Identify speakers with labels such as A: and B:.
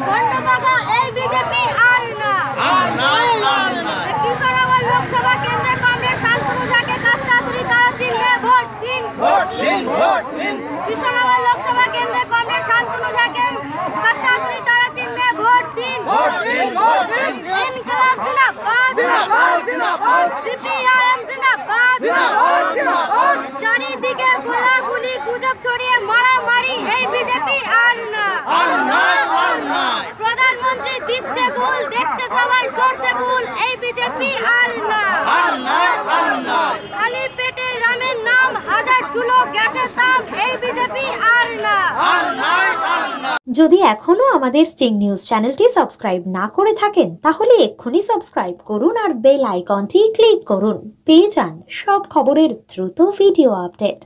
A: ভণ্ড পাগা লোকসভা কেন্দ্রে কংগ্রেস শান্তনু ঝাকে কাস্তাতুরি তারা ভোট দিন। ভোট দিন লোকসভা কেন্দ্রে কংগ্রেস শান্তনু ঝাকে কাস্তাতুরি তারা ভোট এই বিজেপি আর না। খালি পেটে রামের নাম হাজার ছুলো গ্যাসের দাম এই বিজেপি আর না।
B: যদি এখনও আমাদের স্টিং নিউজ চ্যানেলটি সাবস্ক্রাইব না করে থাকেন তাহলে এক্ষুনি সাবস্ক্রাইব করুন আর বেল আইকনটি ক্লিক করুন। পেয়ে যান সব খবরের দ্রুত ভিডিও আপডেট।